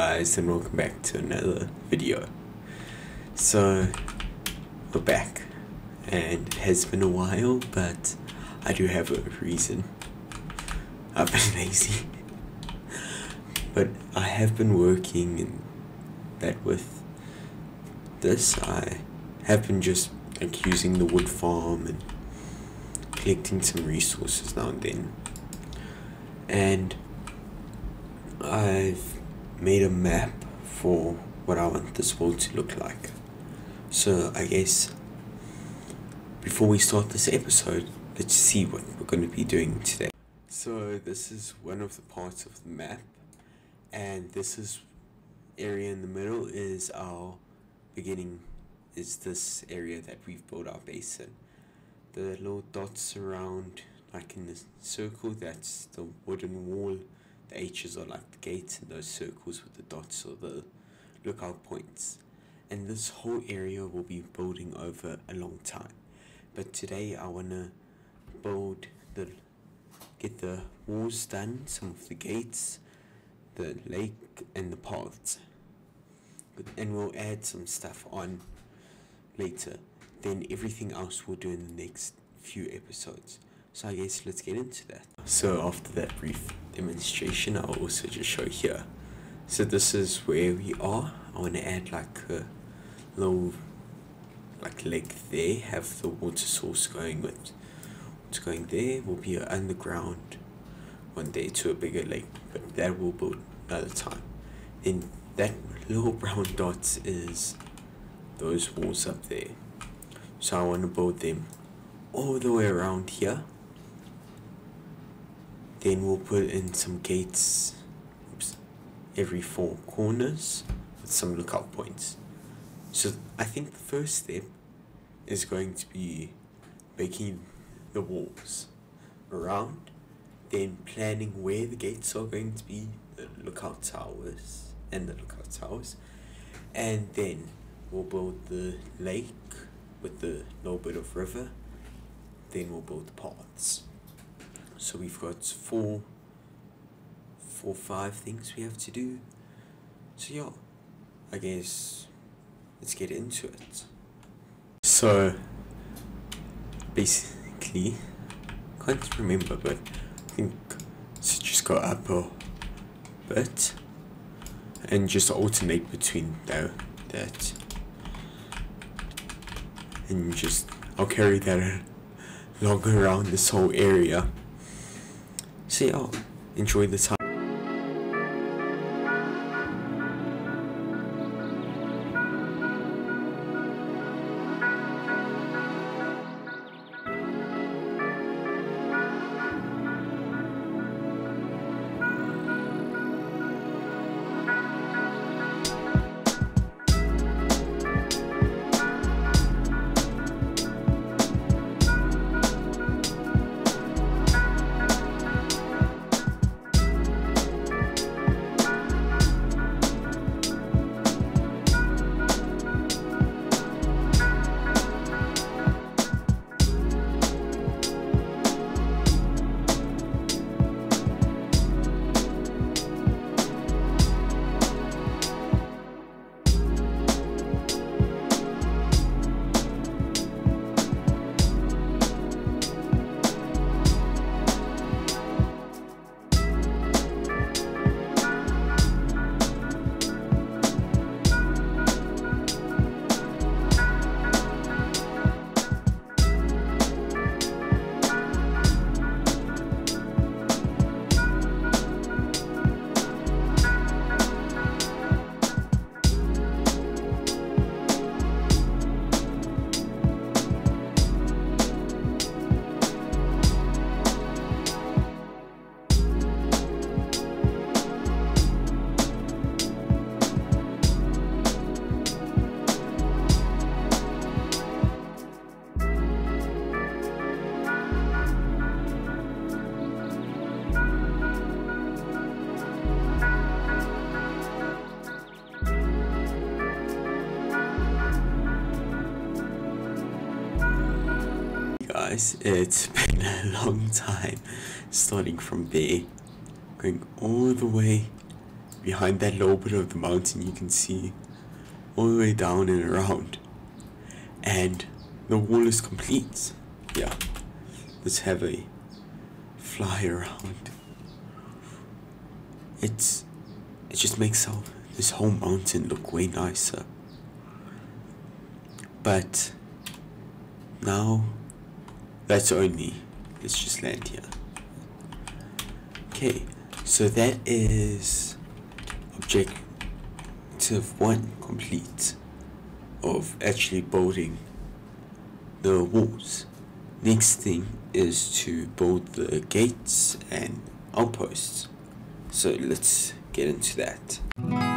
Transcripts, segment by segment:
guys and welcome back to another video. So we're back. And it has been a while but I do have a reason. I've been lazy. But I have been working and that with this I have been just like using the wood farm and collecting some resources now and then. And I've made a map for what I want this world to look like. So I guess before we start this episode, let's see what we're going to be doing today. So this is one of the parts of the map and this is area in the middle is our beginning is this area that we've built our base in. The little dots around like in the circle that's the wooden wall the H's are like the gates and those circles with the dots are the lookout points. And this whole area will be building over a long time. But today I wanna build the get the walls done, some of the gates, the lake and the paths. And we'll add some stuff on later. Then everything else we'll do in the next few episodes. So I guess let's get into that. So after that brief demonstration, I'll also just show here. So this is where we are. I want to add like a little like lake there, have the water source going with what's going there will be an underground one day to a bigger lake, but that will build another time. Then that little brown dot is those walls up there. So I want to build them all the way around here then we'll put in some gates oops, every four corners with some lookout points. So I think the first step is going to be making the walls around, then planning where the gates are going to be, the lookout towers and the lookout towers, and then we'll build the lake with the little bit of river, then we'll build the paths. So we've got four, four, five things we have to do. So yeah, I guess let's get into it. So basically, can't remember, but I think let's just go up a bit and just alternate between that, that and just I'll carry that along around this whole area see oh enjoy the time guys, it's been a long time starting from there, going all the way behind that little bit of the mountain you can see all the way down and around. And the wall is complete. Yeah. Let's have a fly around. It's it just makes our, this whole mountain look way nicer. But now that's only let's just land here. Okay, so that is objective one complete of actually building the walls. Next thing is to build the gates and outposts. So let's get into that.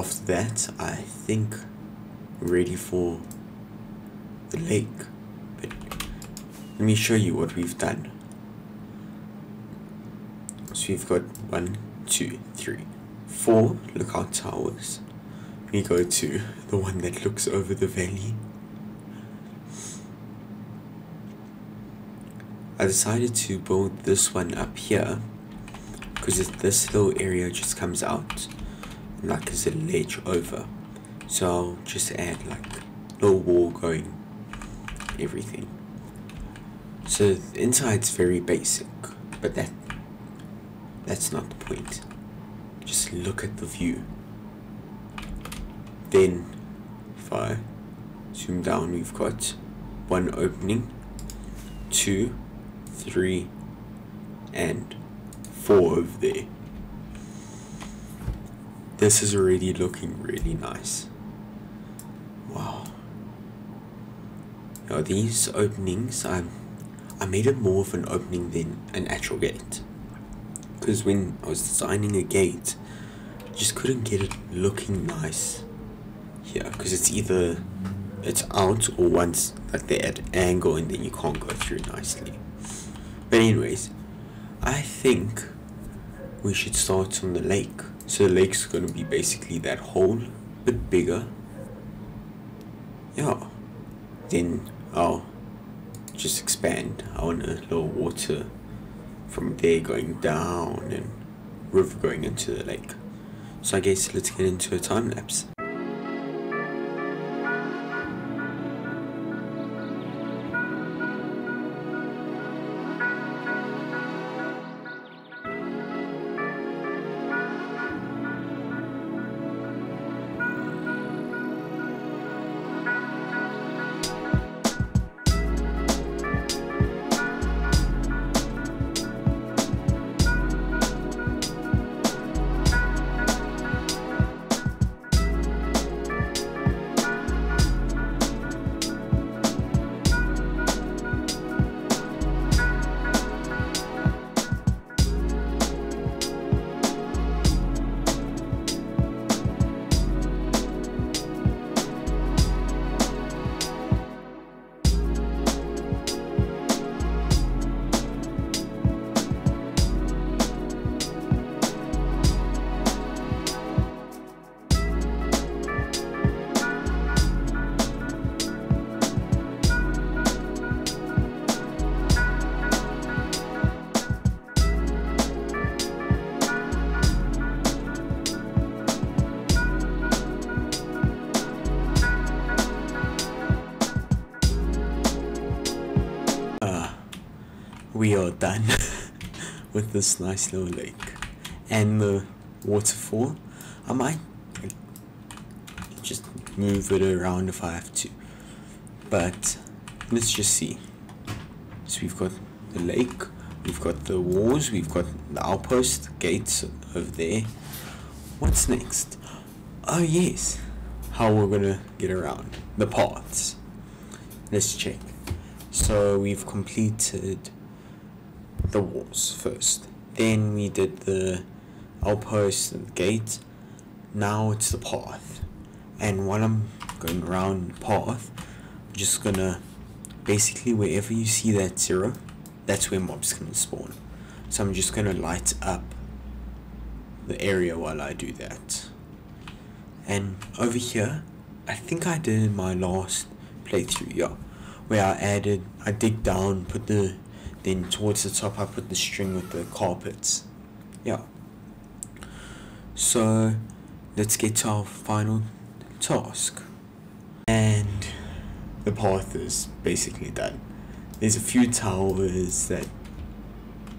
After that, I think ready for the lake. But let me show you what we've done. So we've got one, two, three, four lookout towers. We go to the one that looks over the valley. I decided to build this one up here because this little area just comes out like as a ledge over. So I'll just add like a wall going everything. So the inside's very basic but that that's not the point. Just look at the view. Then if I zoom down we've got one opening two three, and four over there. This is already looking really nice. Wow. Now these openings, I, I made it more of an opening than an actual gate. Because when I was designing a gate, I just couldn't get it looking nice here. Because it's either it's out or once like they're at angle and then you can't go through nicely. But anyways, I think we should start on the lake. So the lake's gonna be basically that hole, a bit bigger. Yeah. Then I'll just expand. I want a little water from there going down and river going into the lake. So I guess let's get into a time lapse. We are done with this nice little lake and the waterfall. I might just move it around if I have to, but let's just see. So we've got the lake, we've got the walls, we've got the outpost gates over there. What's next? Oh yes, how we're gonna get around the paths. Let's check. So we've completed the walls first. Then we did the outpost and the gate. Now it's the path. And while I'm going around the path, I'm just gonna basically wherever you see that zero, that's where mobs can spawn. So I'm just gonna light up the area while I do that. And over here, I think I did my last playthrough, yeah, where I added, I dig down, put the then towards the top I put the string with the carpets. Yeah. So let's get to our final task. And the path is basically done. There's a few towers that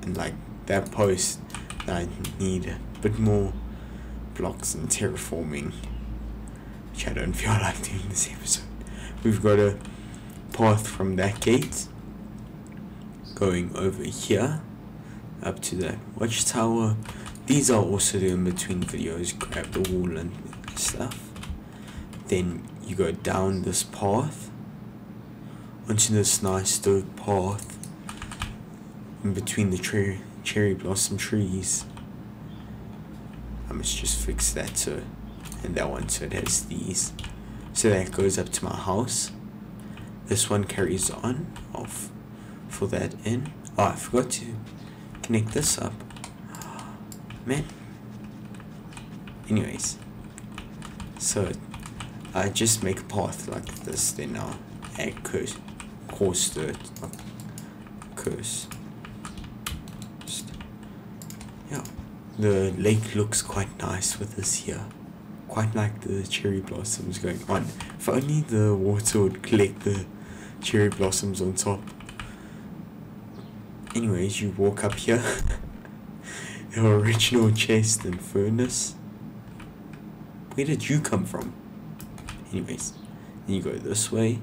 and like that post that I need a bit more blocks and terraforming which I don't feel like doing this episode. We've got a path from that gate going over here up to that watchtower. These are also the in-between videos. Grab the wall and stuff. Then you go down this path onto this nice dirt path in between the cherry, cherry blossom trees. I must just fix that so and that one so it has these. So that goes up to my house. This one carries on off fill that in. Oh I forgot to connect this up. Man. Anyways. So I just make a path like this then I'll add curse coarse dirt curse. Just, yeah. The lake looks quite nice with this here. Quite like the cherry blossoms going on. If only the water would collect the cherry blossoms on top anyways you walk up here the original chest and furnace where did you come from? Anyways then you go this way.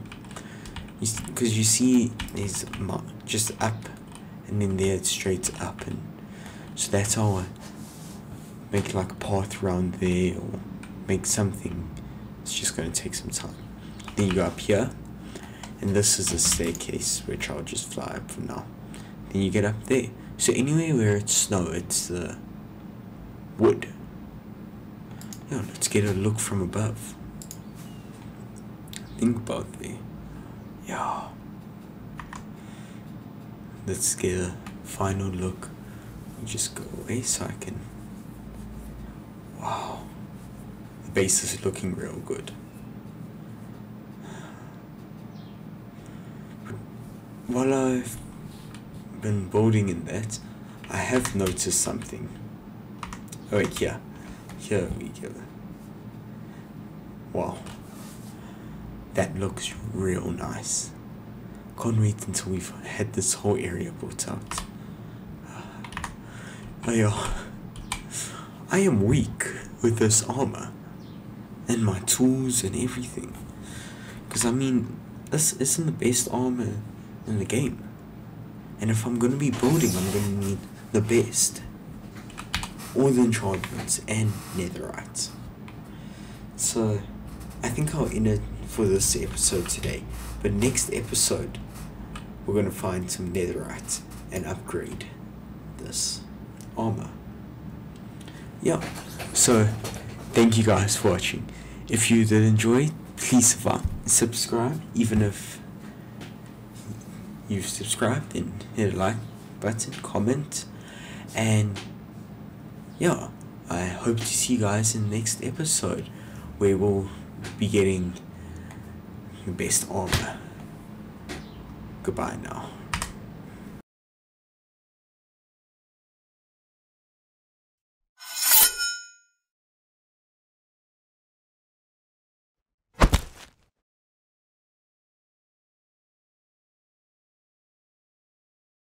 Because you, you, see there's just up and then there it's straight up and so that's how I make like a path around there or make something. It's just going to take some time. Then you go up here and this is a staircase which I'll just fly up for now then you get up there. So anywhere where it's snow it's the uh, wood. Yeah let's get a look from above. Think about the yeah. Let's get a final look. Just go away so I can wow. The base is looking real good. I've been building in that I have noticed something oh wait here here we go wow that looks real nice. Can't wait until we've had this whole area built out. I, uh, I am weak with this armor and my tools and everything. Because, I mean, this isn't the best armor in the game. And if I'm going to be building, I'm going to need the best. All the enchantments and netherite. So, I think I'll end it for this episode today. But next episode, we're going to find some netherite and upgrade this armor. Yeah, so thank you guys for watching. If you did enjoy, please subscribe, even if you've subscribed, and hit a like button, comment, and yeah, I hope to see you guys in the next episode where we'll be getting best armor. Goodbye now.